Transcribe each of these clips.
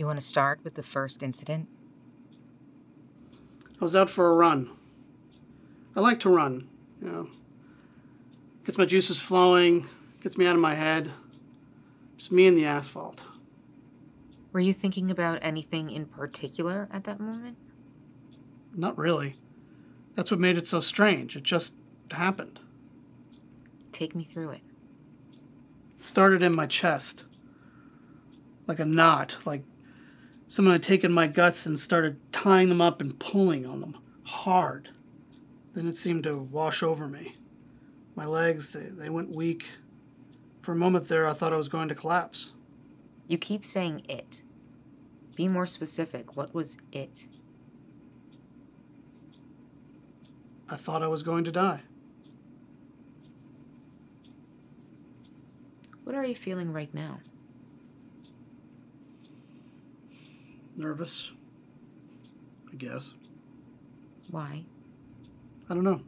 You want to start with the first incident? I was out for a run. I like to run, you know. Gets my juices flowing, gets me out of my head. Just me and the asphalt. Were you thinking about anything in particular at that moment? Not really. That's what made it so strange. It just happened. Take me through it. It started in my chest. Like a knot, like someone had taken my guts and started tying them up and pulling on them hard. Then it seemed to wash over me. My legs, they, they went weak. For a moment there, I thought I was going to collapse. You keep saying it. Be more specific. What was it? I thought I was going to die. What are you feeling right now? Nervous. I guess. Why? I don't know.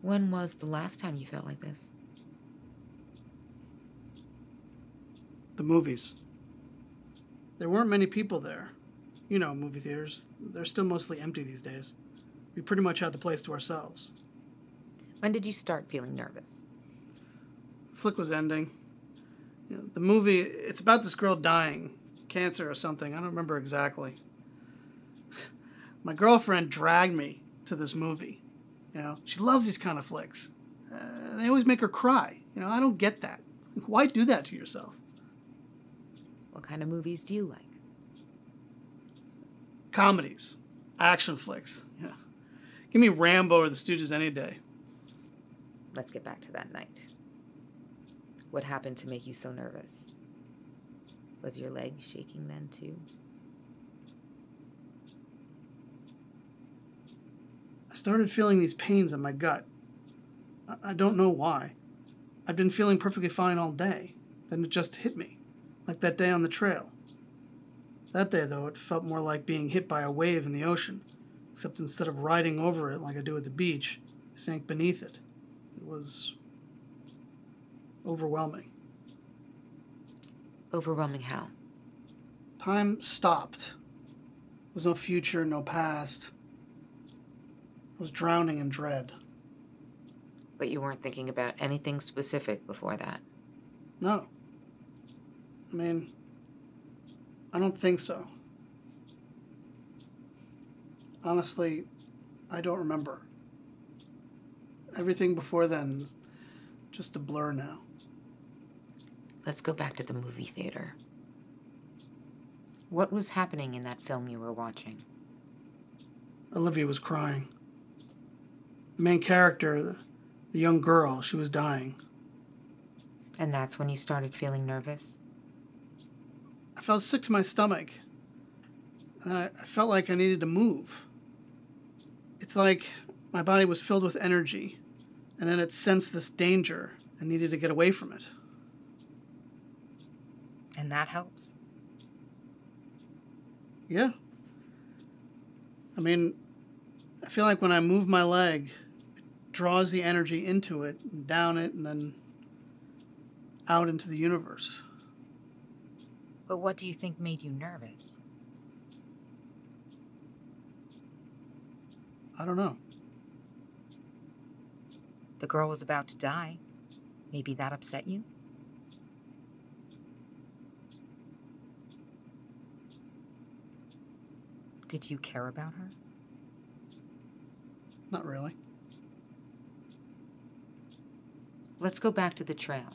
When was the last time you felt like this? The movies. There weren't many people there. You know, movie theaters, they're still mostly empty these days. We pretty much had the place to ourselves. When did you start feeling nervous? Flick was ending. You know, the movie, it's about this girl dying, cancer or something. I don't remember exactly. My girlfriend dragged me to this movie. You know, she loves these kind of flicks. Uh, they always make her cry. You know, I don't get that. Why do that to yourself? What kind of movies do you like? Comedies, action flicks. Yeah. Give me Rambo or The Stooges any day. Let's get back to that night. What happened to make you so nervous? Was your leg shaking then too? I started feeling these pains in my gut. I, don't know why. I'd been feeling perfectly fine all day. Then it just hit me, like that day on the trail. That day, though, it felt more like being hit by a wave in the ocean, except instead of riding over it like I do at the beach, I sank beneath it. It was overwhelming. Overwhelming how? Time stopped. There was no future, no past. I was drowning in dread. But you weren't thinking about anything specific before that. No. I mean, I don't think so. Honestly, I don't remember. Everything before then is just a blur now. Let's go back to the movie theater. What was happening in that film you were watching? Olivia was crying. The main character, the, the young girl, she was dying. And that's when you started feeling nervous? I felt sick to my stomach. And I, I felt like I needed to move. It's like my body was filled with energy, and then it sensed this danger and needed to get away from it. And that helps? Yeah. I mean, I feel like when I move my leg, it draws the energy into it, and down it, and then out into the universe. But what do you think made you nervous? I don't know. The girl was about to die. Maybe that upset you? Did you care about her? Not really. Let's go back to the trail.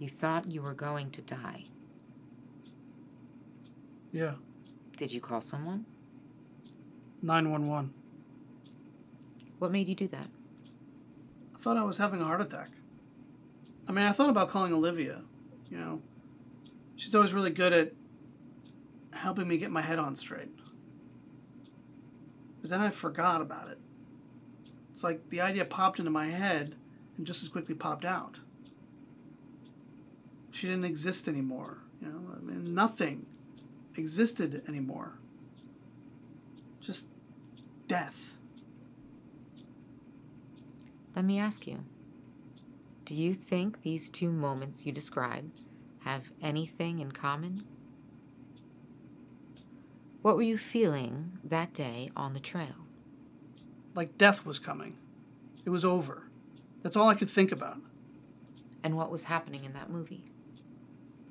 You thought you were going to die. Yeah. Did you call someone? 911. What made you do that? I thought I was having a heart attack. I mean, I thought about calling Olivia. You know, she's always really good at helping me get my head on straight. But then I forgot about it. It's like the idea popped into my head and just as quickly popped out. She didn't exist anymore. You know, I mean, nothing existed anymore. Just death. Let me ask you Do you think these two moments you described have anything in common? What were you feeling that day on the trail? Like death was coming. It was over. That's all I could think about. And what was happening in that movie?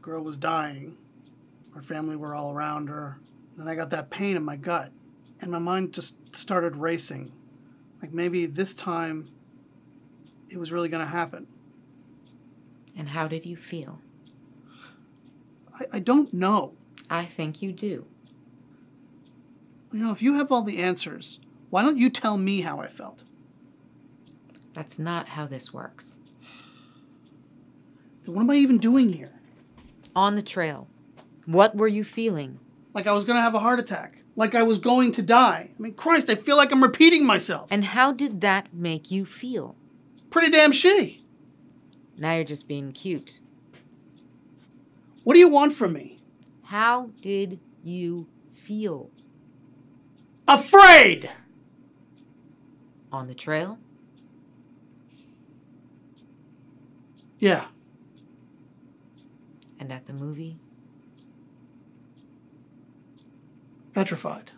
Girl was dying. Her family were all around her. Then I got that pain in my gut, and my mind just started racing. Like maybe this time it was really going to happen. And how did you feel? I, I don't know. I think you do. You know, if you have all the answers, why don't you tell me how I felt? That's not how this works. What am I even doing here? On the trail, what were you feeling? Like I was going to have a heart attack. Like I was going to die. I mean, Christ, I feel like I'm repeating myself. And how did that make you feel? Pretty damn shitty. Now you're just being cute. What do you want from me? How did you feel? Afraid! On the trail? Yeah. And at the movie? Petrified.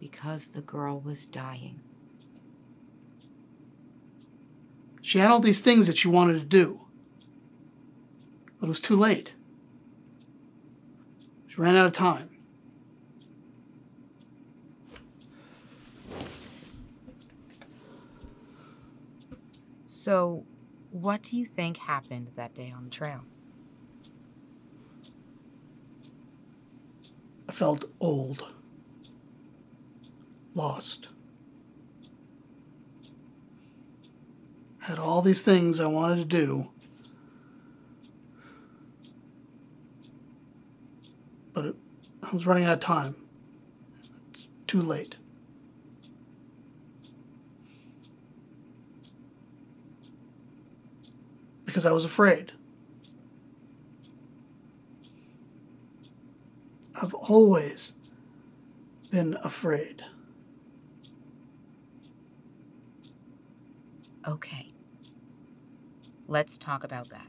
Because the girl was dying. She had all these things that she wanted to do. But it was too late. She ran out of time. So, what do you think happened that day on the trail? I felt old. Lost. Had all these things I wanted to do. But I was running out of time. It's too late. Because I was afraid. I've always been afraid. Okay. Let's talk about that.